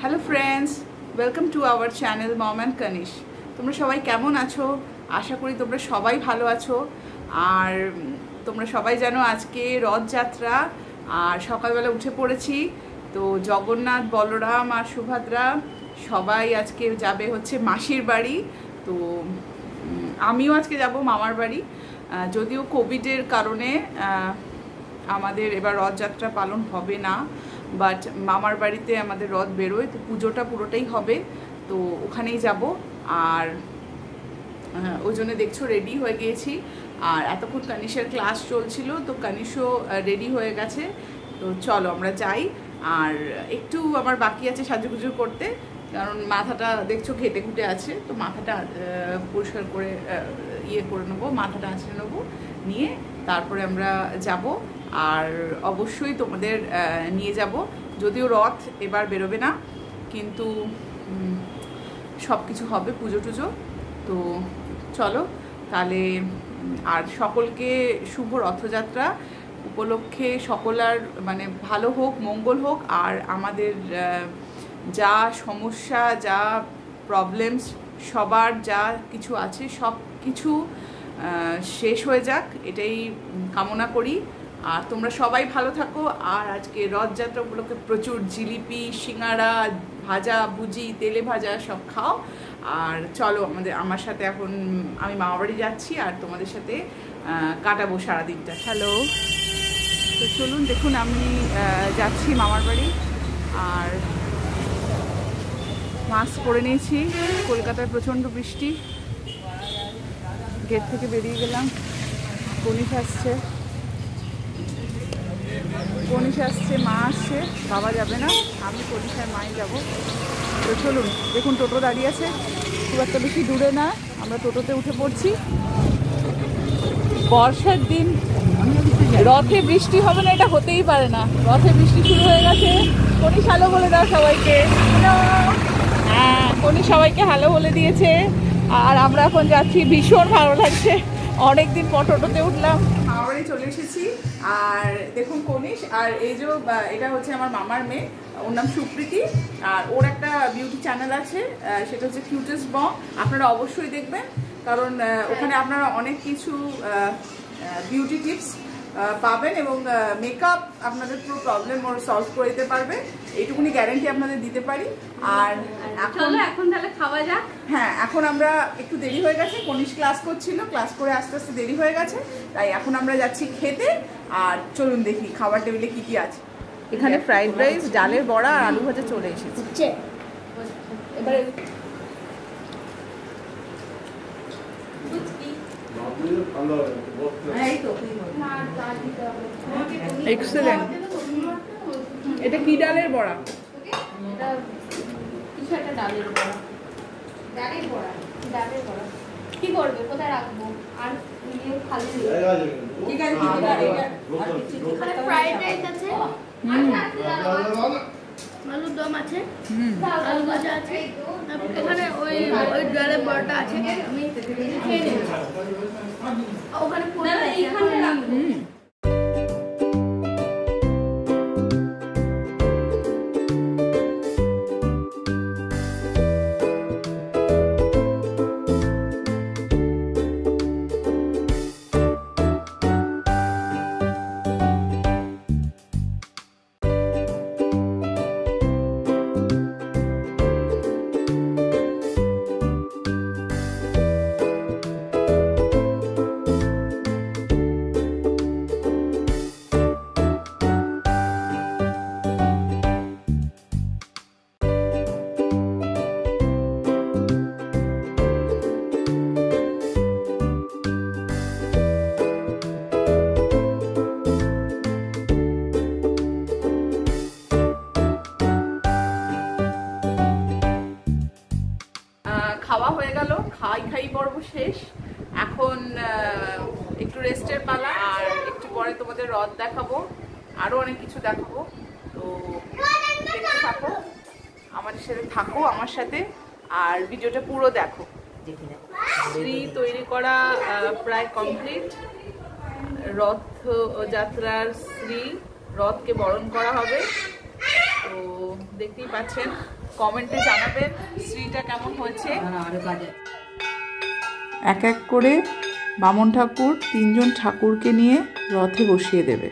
Hello friends welcome to our channel mom and Kanish তোমরা সবাই কেমন আছো? আশা করি তোমরা সবাই ভালো আছো। আর তোমরা সবাই জানো আজকে রথযাত্রা। আর সকালবেলা উঠে পড়েছি। তো জগন্নাথ, বলরাম আর সুভদ্রা সবাই আজকে যাবে হচ্ছে মাসির বাড়ি। তো আমিও আজকে যাব মামার বাড়ি। যদিও কোভিডের কারণে আমাদের এবার রথযাত্রা পালন হবে না। বাট মামার বাড়িতে আমাদের রথ বেরোয় তো পুজোটা পুরোটাই হবে তো ওখানেই যাব। আর হ্যাঁ, ওই জন্য দেখছ রেডি হয়ে গিয়েছি। আর এতক্ষণ কানিশের ক্লাস চলছিল তো কানিশও রেডি হয়ে গেছে। তো চলো আমরা যাই। আর একটু আমার বাকি আছে সাজুগুজু করতে কারণ মাথাটা দেখছ ঘেটে ঘুটে আছে তো মাথাটা পরিষ্কার করে ইয়ে করে নেব মাথাটা আঁচড়ে নেব নিয়ে তারপরে আমরা যাব। আর অবশ্যই তোমাদের নিয়ে যাব। যদিও রথ এবার বেরোবে না, কিন্তু সব কিছু হবে পুজো টুজো। তো চলো, তাহলে আর সকলকে শুভ রথযাত্রা। উপলক্ষে সকলার মানে ভালো হোক, মঙ্গল হোক, আর আমাদের যা সমস্যা, যা প্রবলেমস সবার যা কিছু আছে সব কিছু শেষ হয়ে যাক, এটাই কামনা করি। আর তোমরা সবাই ভালো থাকো। আর আজকে রথযাত্রা উপলক্ষে প্রচুর জিলিপি, সিঙ্গারা, ভাজা ভুজি তেলে ভাজা সব খাও। আর চলো, আমাদের, আমার সাথে এখন আমি মামাবাড়ি যাচ্ছি, আর তোমাদের সাথে কাটাবো সারাদিনটা। হ্যালো তো চলুন, দেখুন, আমি যাচ্ছি মামার বাড়ি। আর মাস্ক পরে নিয়েছি। কলকাতায় প্রচণ্ড বৃষ্টি। গেট থেকে বেরিয়ে গেলাম। কনিষ আসছে। কনিষ আসছে, মা আসছে, বাবা যাবে না। আমি কনিষায় মাই যাব। তো চলুন, দেখুন টোটো দাঁড়িয়ে আছে। খুব একটা বেশি দূরে না, আমরা টোটোতে উঠে পড়ছি। বর্ষার দিন রথে বৃষ্টি হবে না, এটা হতেই পারে না। রথে বৃষ্টি শুরু হয়ে গেছে। কনি হ্যালো বলে দাও সবাইকে! হ্যাঁ কনি সবাইকে হ্যালো বলে দিয়েছে। আর আমরা এখন যাচ্ছি, ভীষণ ভালো লাগছে। অনেকদিন পর টোটোতে উঠলাম। মামাবাড়ি চলে এসেছি। আর দেখুন কনিশ আর এই যে এটা হচ্ছে আমার মামার মেয়ে, ওর নাম সুপ্রীতি। আর ওর একটা বিউটি চ্যানেল আছে সেটা হচ্ছে কিউটেস্ট বং আপনারা অবশ্যই দেখবেন, কারণ ওখানে আপনারা অনেক কিছু বিউটি টিপস পাবেন এবং মেকআপ আপনাদের পুরো প্রবলেম ওর সলভ করে দিতে পারবে। এইটুকুনি গ্যারেন্টি আপনাদের দিতে পারি। আর এখন এখন তাহলে খাওয়া যাক। হ্যাঁ এখন আমরা একটু দেরি হয়ে গেছে। কনিশ ক্লাস করছিল ক্লাস করে আস্তে আস্তে দেরি হয়ে গেছে। তাই এখন আমরা যাচ্ছি খেতে। আর চলুন দেখি খাবার টেবিলে কি কি আছে। এখানে ফ্রাইড রাইস ডালের বড়া আর আলু ভাজা চলে এসেছে। এবারে এক্সেলেন্ট এটা কি ডালের বড়া? এটা কিছু একটা ডালের বড়া ডালের বড়া ডালের বড়া। কি করবে কোথায় রাখব আর খালি ঠিক আছে। কি কি ডাল এটা ওখানে ফ্রাইড রাইস আছে। আলুর দম আছে? আলু ভাজা আছে? এখানে ওই ওই ডালের বড়টা আছে। আমি খেয়ে নেব। ওখানে খাই পর্ব শেষ। এখন একটু রেস্টের পালা, আর একটু পরে তোমাদের রথ দেখাবো। আরও অনেক কিছু দেখাবো। তো দেখতে থাকো আমাদের সাথে থাকো আমার সাথে, আর ভিডিওটা পুরো দেখো। শ্রী তৈরি করা প্রায় কমপ্লিট রথ যাত্রার শ্রী রথকে বরণ করা হবে। তো দেখতেই পাচ্ছেন কমেন্টে জানাবেন শ্রীটা কেমন হয়েছে। এক এক করে বামন ঠাকুর তিনজন ঠাকুরকে নিয়ে রথে বসিয়ে দেবে।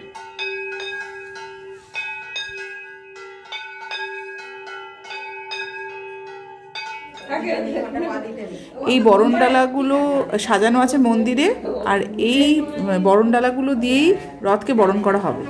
এই বরণডালাগুলো সাজানো আছে মন্দিরে আর এই বরণডালাগুলো দিয়েই রথকে বরণ করা হবে।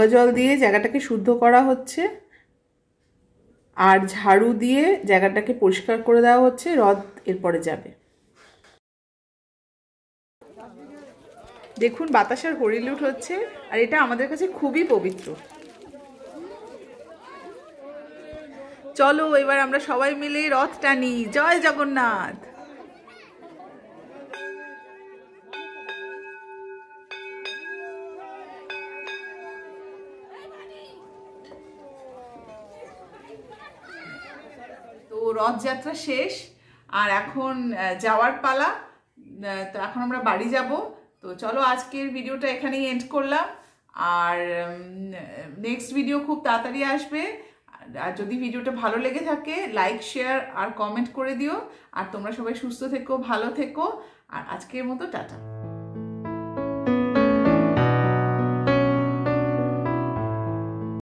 গঙ্গা জল দিয়ে জায়গাটাকে শুদ্ধ করা হচ্ছে। আর ঝাড়ু দিয়ে জায়গাটাকে পরিষ্কার করে দেওয়া হচ্ছে, রথ এরপরে যাবে। দেখুন বাতাসার হরিলুট হচ্ছে, আর এটা আমাদের কাছে খুবই পবিত্র। চলো, এবার আমরা সবাই মিলে রথ টানি জয় জগন্নাথ! রথযাত্রা শেষ, আর এখন যাওয়ার পালা। তো এখন আমরা বাড়ি যাব। তো চলো আজকের ভিডিওটা এখানেই এন্ড করলাম। আর নেক্সট ভিডিও খুব তাড়াতাড়ি আসবে। আর- যদি ভিডিওটা ভালো লেগে থাকে লাইক শেয়ার আর কমেন্ট করে দিও। আর তোমরা সবাই সুস্থ থেকো, ভালো থেকো। আর আজকের মতো টাটা।